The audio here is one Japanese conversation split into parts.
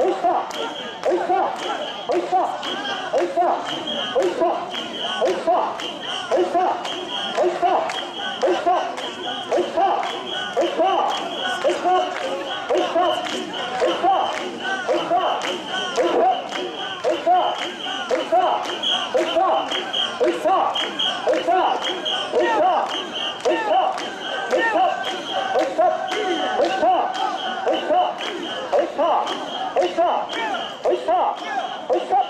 おいしそう。おいしそうおいしそうしたおいしたおいした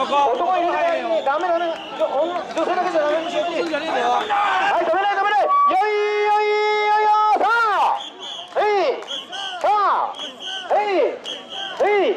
男入れ替えにはいいいいいいいいい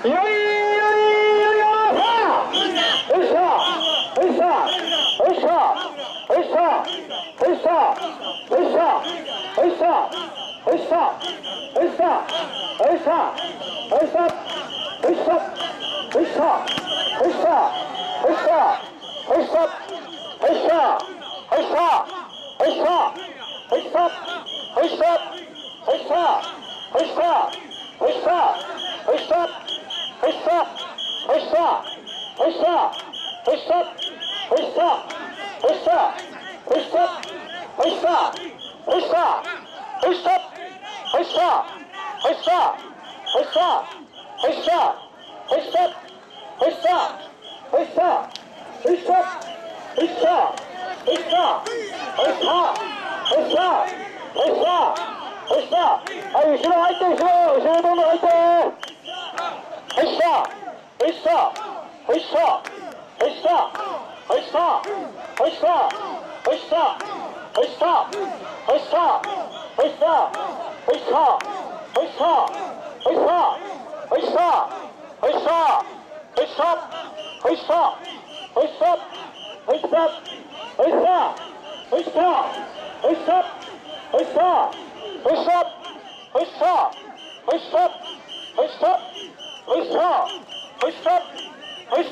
Push up! Push up! はい、後ろ入って、後ろ、後ろどんどん入って。押した押した押した押した押した押した押した押した押した押ほいっしょほいっいし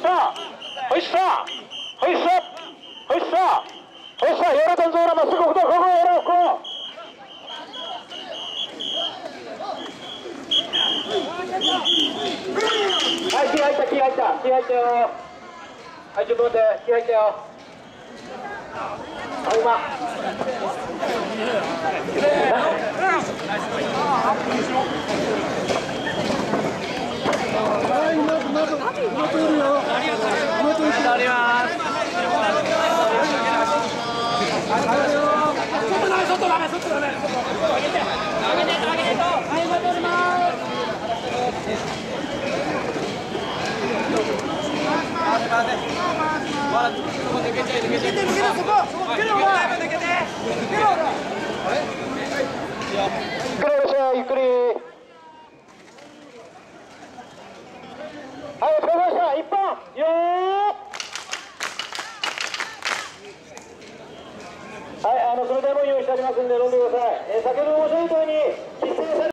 いしいしい気入入ったよはいちょっと待って気入ったよあゆっくり